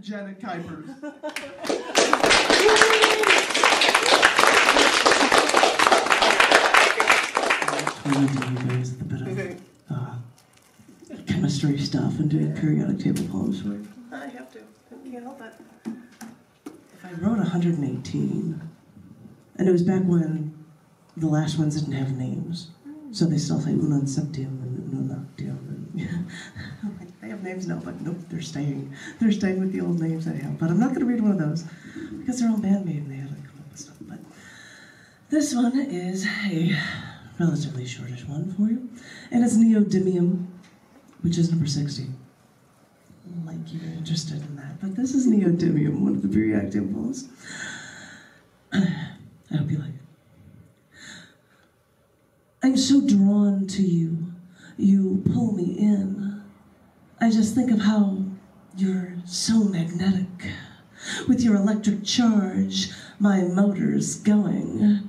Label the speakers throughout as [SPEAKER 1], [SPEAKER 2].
[SPEAKER 1] Janet Kuypers.
[SPEAKER 2] explaining to you guys a bit of uh, chemistry stuff and doing periodic table poems for you. I have to. I can't help it. If I wrote 118, and it was back when the last ones didn't have names, so they still say ununseptium and ununoctium. And I'm like, they have names now, but nope, they're staying. They're staying with the old names I have. But I'm not going to read one of those because they're all man-made and they had to come up with stuff. But this one is a relatively shortish one for you. And it's neodymium, which is number 60. Like you're interested in that. But this is neodymium, one of the periodic tables. I hope you like it. I'm so drawn to you. You pull me in. I just think of how you're so magnetic. With your electric charge, my motor's going.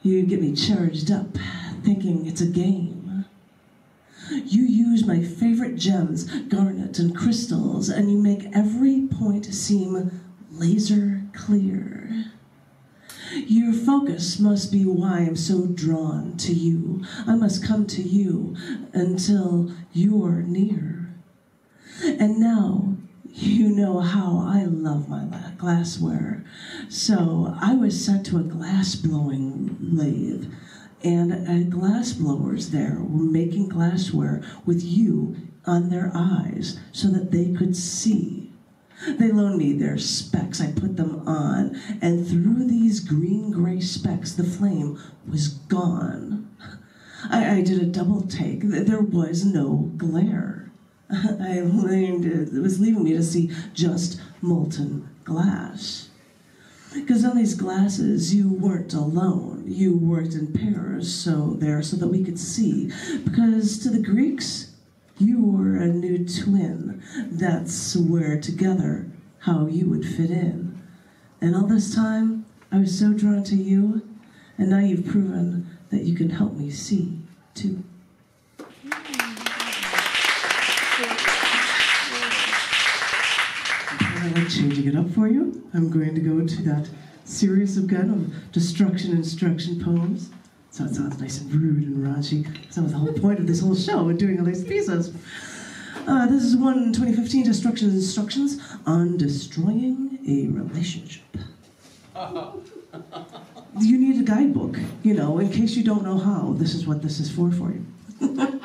[SPEAKER 2] You get me charged up, thinking it's a game. You use my favorite gems, garnet and crystals, and you make every point seem laser clear. Your focus must be why I'm so drawn to you. I must come to you until you're near. And now you know how I love my glassware. So I was sent to a glass blowing lathe, and uh, glass blowers there were making glassware with you on their eyes so that they could see. They loaned me their specs. I put them on, and through these green gray specks, the flame was gone. I, I did a double take. There was no glare. I learned it was leaving me to see just molten glass. Because on these glasses, you weren't alone. You worked in pairs, so there, so that we could see. Because to the Greeks, you were a new twin. That's where together how you would fit in. And all this time, I was so drawn to you, and now you've proven that you can help me see too. I like changing it up for you. I'm going to go to that series again of destruction instruction poems. So it sounds nice and rude and raunchy. So the whole point of this whole show and doing all these pieces. Uh, this is one 2015 Destruction Instructions on Destroying a Relationship. you need a guidebook, you know, in case you don't know how. This is what this is for for you.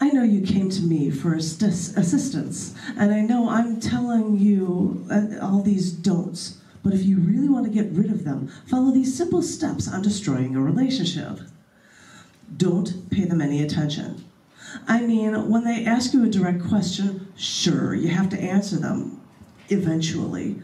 [SPEAKER 2] I know you came to me for assist- assistance, and I know I'm telling you uh, all these don'ts. But if you really want to get rid of them, follow these simple steps on destroying a relationship. Don't pay them any attention. I mean, when they ask you a direct question, sure, you have to answer them eventually.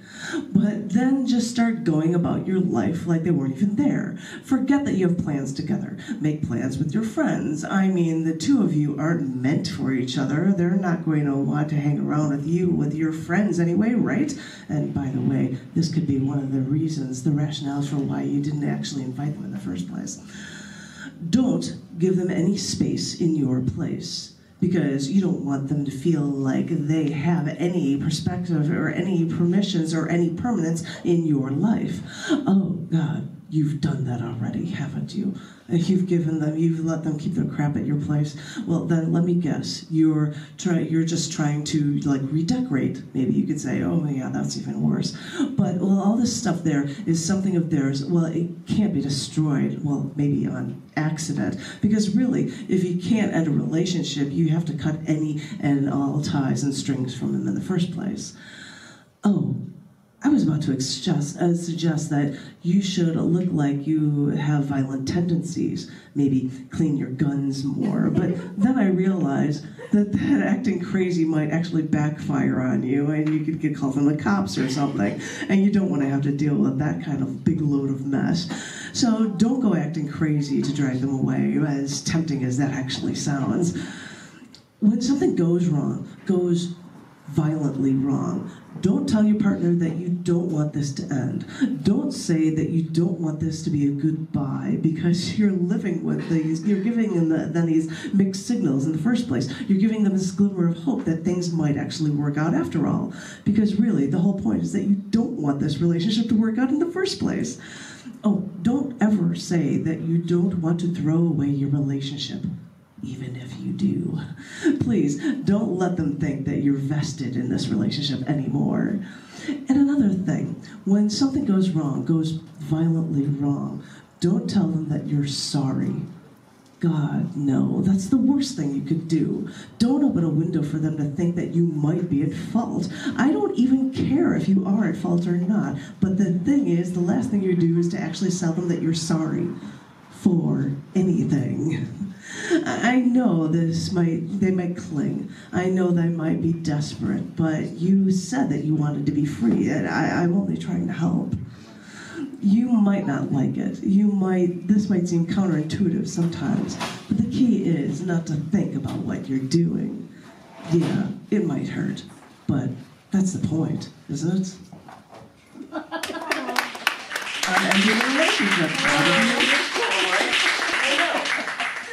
[SPEAKER 2] But then just start going about your life like they weren't even there. Forget that you have plans together. Make plans with your friends. I mean, the two of you aren't meant for each other. They're not going to want to hang around with you with your friends anyway, right? And by the way, this could be one of the reasons, the rationales for why you didn't actually invite them in the first place. Don't give them any space in your place because you don't want them to feel like they have any perspective or any permissions or any permanence in your life. Oh, God, you've done that already, haven't you? You've given them, you've let them keep their crap at your place. Well, then let me guess, you're try, you're just trying to like redecorate. Maybe you could say, oh yeah, that's even worse. But well, all this stuff there is something of theirs. Well, it can't be destroyed. Well, maybe on accident, because really, if you can't end a relationship, you have to cut any and all ties and strings from them in the first place. Oh, I was about to suggest, uh, suggest that you should look like you have violent tendencies, maybe clean your guns more. But then I realized that that acting crazy might actually backfire on you, and you could get called from the cops or something, and you don't want to have to deal with that kind of big load of mess. So don't go acting crazy to drive them away, as tempting as that actually sounds. When something goes wrong, goes violently wrong. Don't tell your partner that you don't want this to end. Don't say that you don't want this to be a goodbye because you're living with these, you're giving them, the, these mixed signals in the first place. You're giving them this glimmer of hope that things might actually work out after all. Because really, the whole point is that you don't want this relationship to work out in the first place. Oh, don't ever say that you don't want to throw away your relationship even if you do. Please don't let them think that you're vested in this relationship anymore. And another thing, when something goes wrong, goes violently wrong, don't tell them that you're sorry. God, no, that's the worst thing you could do. Don't open a window for them to think that you might be at fault. I don't even care if you are at fault or not, but the thing is, the last thing you do is to actually tell them that you're sorry for anything. I know this might they might cling. I know they might be desperate, but you said that you wanted to be free, and I, I'm only trying to help. You might not like it. You might this might seem counterintuitive sometimes, but the key is not to think about what you're doing. Yeah, it might hurt, but that's the point, isn't it? I'm ending relationship.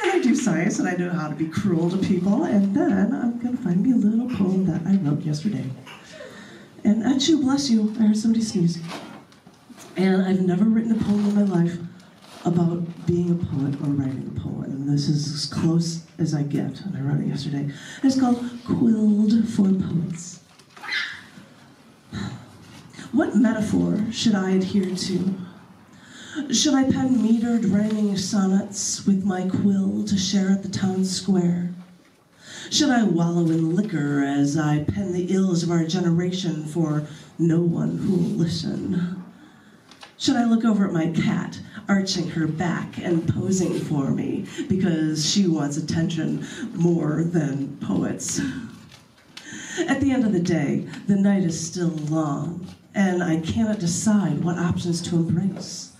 [SPEAKER 2] And Science and I know how to be cruel to people, and then I'm gonna find me a little poem that I wrote yesterday. And achoo, bless you, I heard somebody sneeze. And I've never written a poem in my life about being a poet or writing a poem. And this is as close as I get, and I wrote it yesterday. And it's called Quilled for Poets. What metaphor should I adhere to? Should I pen metered rhyming sonnets with my quill to share at the town square? Should I wallow in liquor as I pen the ills of our generation for no one who'll listen? Should I look over at my cat, arching her back and posing for me because she wants attention more than poets? At the end of the day, the night is still long, and I cannot decide what options to embrace.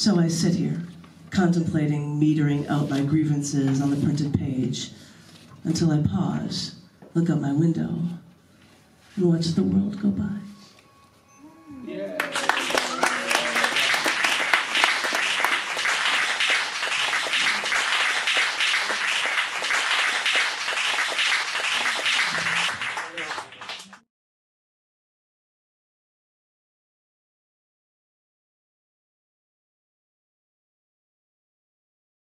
[SPEAKER 2] So I sit here, contemplating metering out my grievances on the printed page, until I pause, look out my window, and watch the world go by.